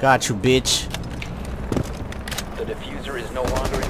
Got you, bitch. The diffuser is no longer in